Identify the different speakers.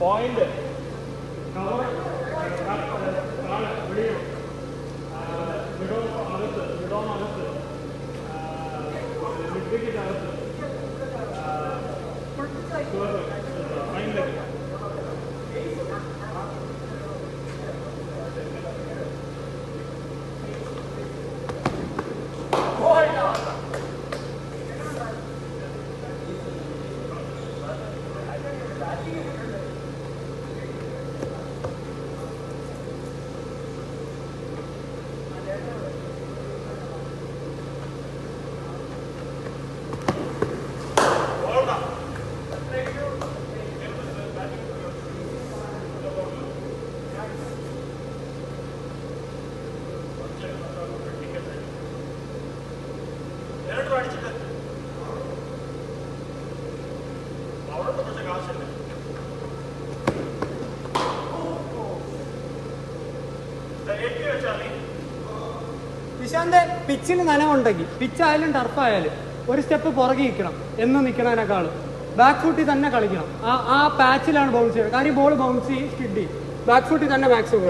Speaker 1: Point cover വിടോ അകത്ത് വിടോ അകത്ത്
Speaker 2: നിശാന്ത് പിച്ചിന് നനവുണ്ടെങ്കിൽ പിച്ചായാലും ടർഫായാലും ഒരു സ്റ്റെപ്പ് പുറകെ നിൽക്കണം എന്ന് നിൽക്കണതിനേക്കാളും ബാക്ക് ഫുട്ടിൽ തന്നെ കളിക്കണം. ആ ആ പാച്ചിലാണ് ബൗൺസ് ചെയ്യുന്നത് കാര്യം ബോൾ ബൗൺസ് ചെയ്യും സ്കിഡ് ചെയ്യും. ബാക്ക് ഫുട്ടിൽ തന്നെ മാക്സിമം